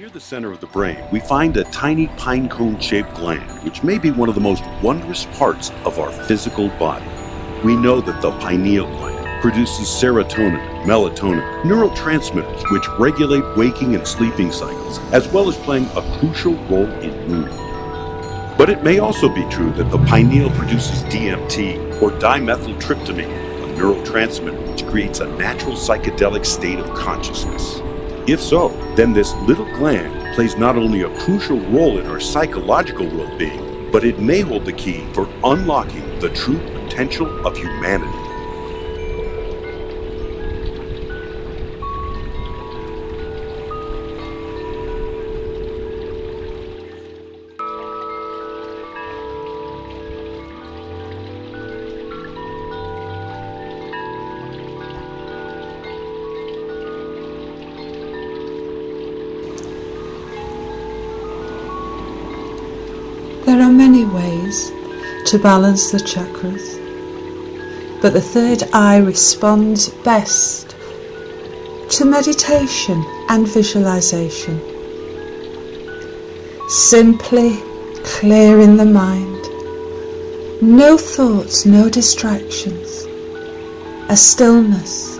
Near the center of the brain, we find a tiny pine cone shaped gland, which may be one of the most wondrous parts of our physical body. We know that the pineal gland produces serotonin, melatonin, neurotransmitters which regulate waking and sleeping cycles, as well as playing a crucial role in mood. But it may also be true that the pineal produces DMT or dimethyltryptamine, a neurotransmitter which creates a natural psychedelic state of consciousness. If so, then this little gland plays not only a crucial role in our psychological well being, but it may hold the key for unlocking the true potential of humanity. Many ways to balance the chakras, but the third eye responds best to meditation and visualization. Simply clearing the mind, no thoughts, no distractions, a stillness,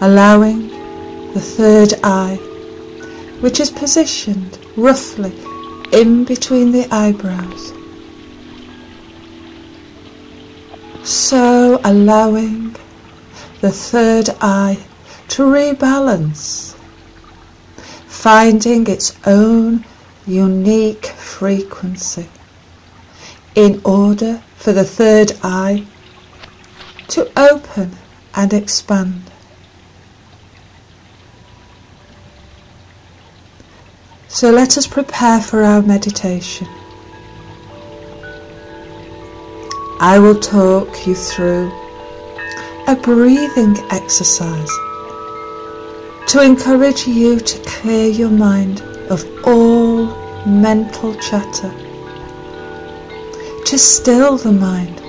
allowing the third eye, which is positioned roughly in between the eyebrows. So allowing the third eye to rebalance, finding its own unique frequency in order for the third eye to open and expand. So let us prepare for our meditation. I will talk you through a breathing exercise to encourage you to clear your mind of all mental chatter, to still the mind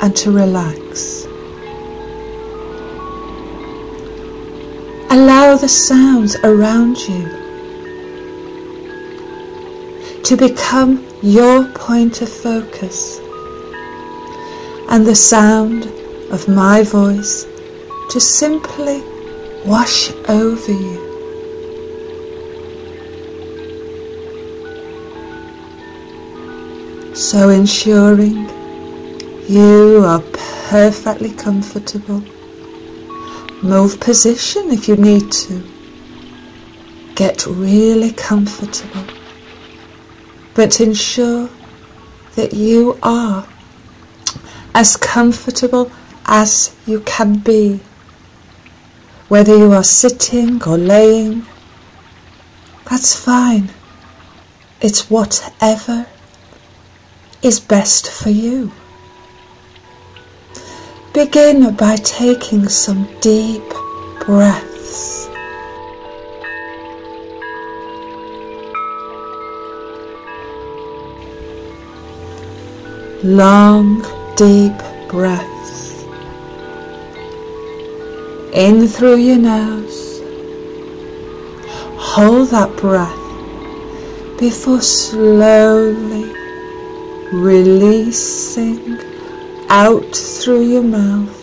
and to relax. Allow the sounds around you to become your point of focus and the sound of my voice to simply wash over you. So ensuring you are perfectly comfortable. Move position if you need to. Get really comfortable but ensure that you are as comfortable as you can be, whether you are sitting or laying. That's fine. It's whatever is best for you. Begin by taking some deep breaths. Long, deep breaths in through your nose. Hold that breath before slowly releasing out through your mouth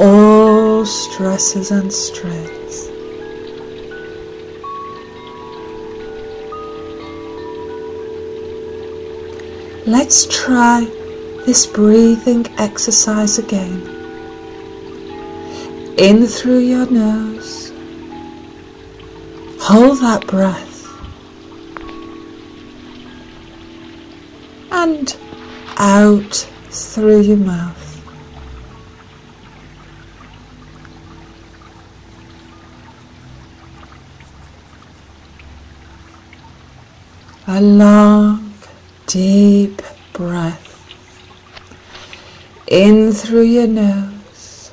all stresses and strains. Let's try this breathing exercise again. In through your nose. Hold that breath. And out through your mouth. A long deep breath in through your nose,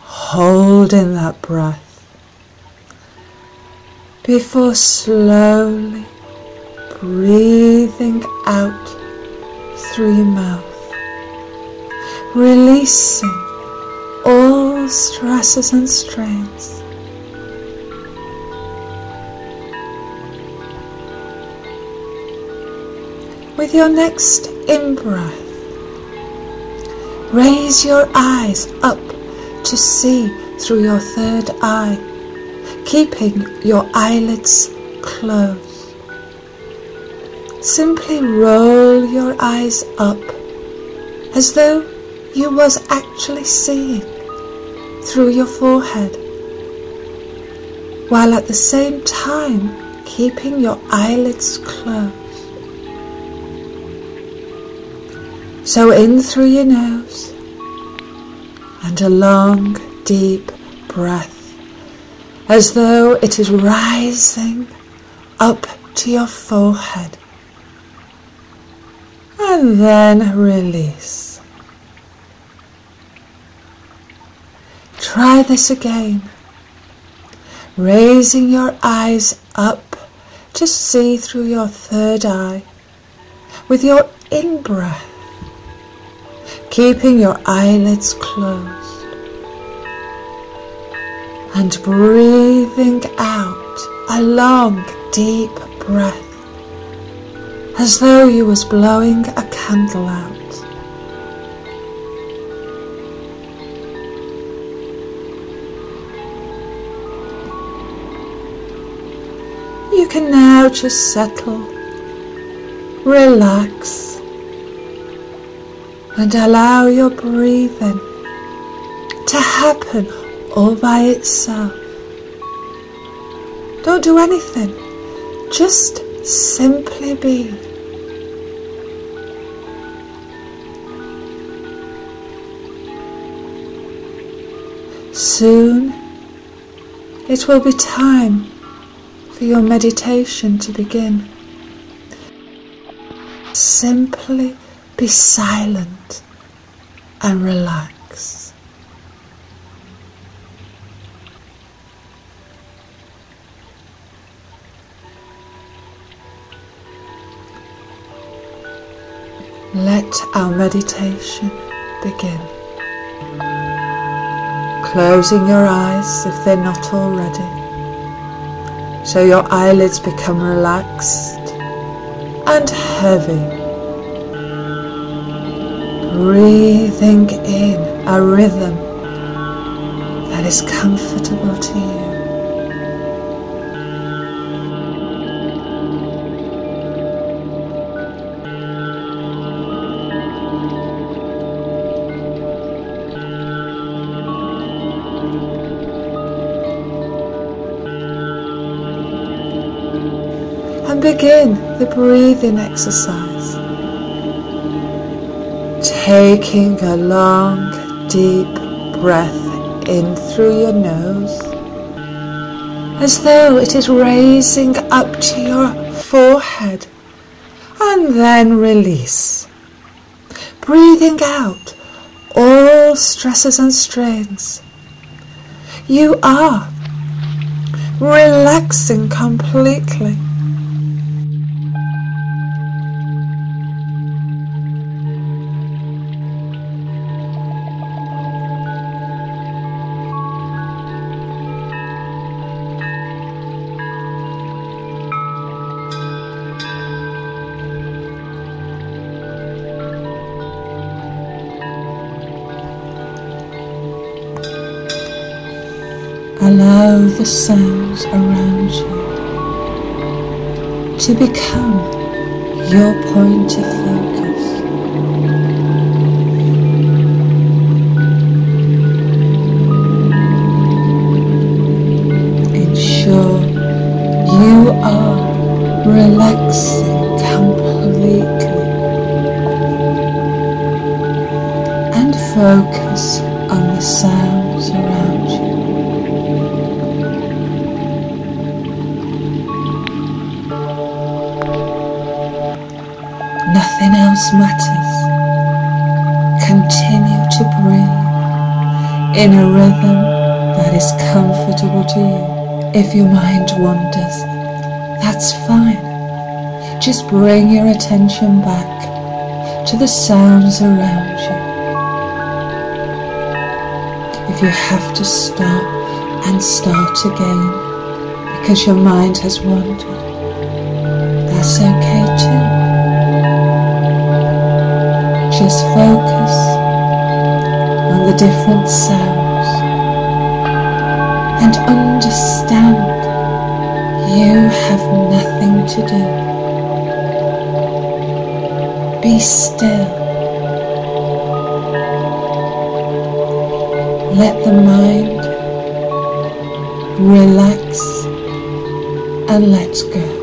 holding that breath before slowly breathing out through your mouth, releasing all stresses and strains With your next in breath, raise your eyes up to see through your third eye, keeping your eyelids closed. Simply roll your eyes up as though you was actually seeing through your forehead, while at the same time keeping your eyelids closed. So in through your nose and a long, deep breath as though it is rising up to your forehead. And then release. Try this again, raising your eyes up to see through your third eye with your in breath keeping your eyelids closed and breathing out a long deep breath as though you was blowing a candle out. You can now just settle, relax and allow your breathing to happen all by itself. Don't do anything, just simply be. Soon it will be time for your meditation to begin. Simply be silent and relax. Let our meditation begin. Closing your eyes if they're not already, so your eyelids become relaxed and heavy breathing in a rhythm that is comfortable to you. and begin the breathing exercise taking a long, deep breath in through your nose, as though it is raising up to your forehead, and then release. Breathing out all stresses and strains. You are relaxing completely. The sounds around you to become your point of focus. Ensure you are relaxing completely and focus on the sounds Nothing else matters. Continue to breathe in a rhythm that is comfortable to you. If your mind wanders, that's fine. Just bring your attention back to the sounds around you. If you have to stop and start again because your mind has wandered, that's okay too. Just focus on the different sounds and understand you have nothing to do. Be still. Let the mind relax and let go.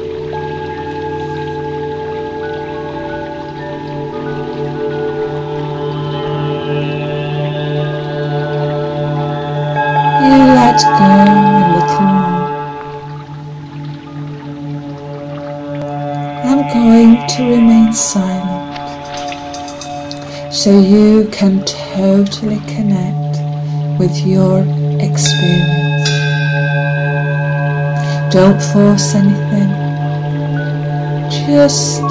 Remain silent so you can totally connect with your experience. Don't force anything, just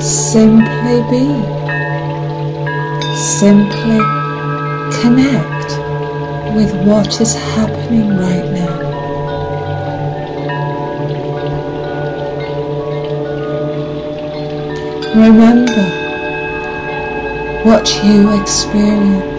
simply be, simply connect with what is happening right now. Remember what you experience